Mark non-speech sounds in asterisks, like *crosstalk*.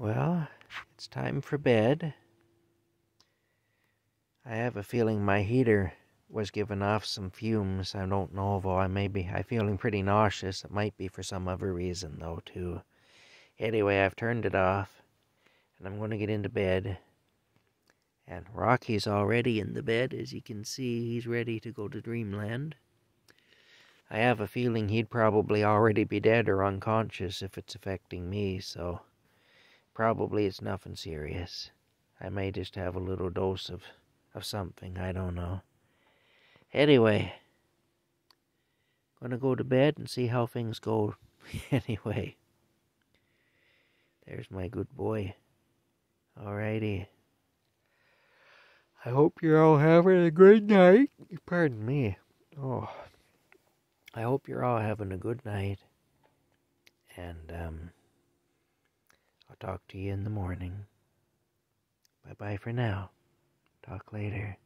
Well, it's time for bed. I have a feeling my heater was giving off some fumes. I don't know, though. I may be I'm feeling pretty nauseous. It might be for some other reason, though, too. Anyway, I've turned it off, and I'm going to get into bed. And Rocky's already in the bed, as you can see. He's ready to go to dreamland. I have a feeling he'd probably already be dead or unconscious if it's affecting me, so probably it's nothing serious. I may just have a little dose of, of something, I don't know. Anyway, gonna go to bed and see how things go. *laughs* anyway, there's my good boy. Alrighty. I hope you're all having a good night. Pardon me. Oh. I hope you're all having a good night. And um, I'll talk to you in the morning. Bye bye for now. Talk later.